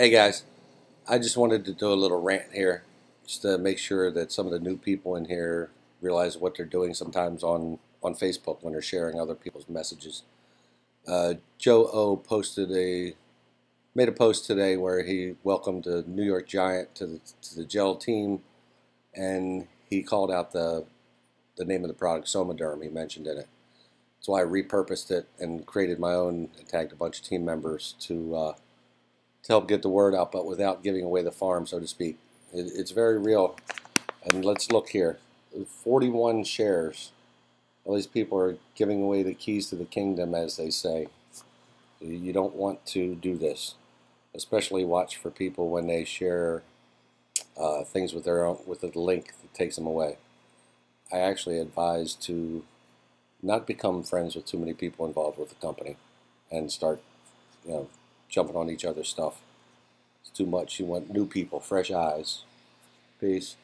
Hey guys, I just wanted to do a little rant here, just to make sure that some of the new people in here realize what they're doing sometimes on, on Facebook when they're sharing other people's messages. Uh, Joe O posted a made a post today where he welcomed the New York Giant to the, to the gel team, and he called out the the name of the product, Somaderm. He mentioned in it. So I repurposed it and created my own and tagged a bunch of team members to uh, to help get the word out, but without giving away the farm, so to speak. It, it's very real. And let's look here 41 shares. All these people are giving away the keys to the kingdom, as they say. You don't want to do this. Especially watch for people when they share uh, things with their own, with the link that takes them away. I actually advise to not become friends with too many people involved with the company and start, you know, jumping on each other's stuff. It's too much. You want new people, fresh eyes. Peace.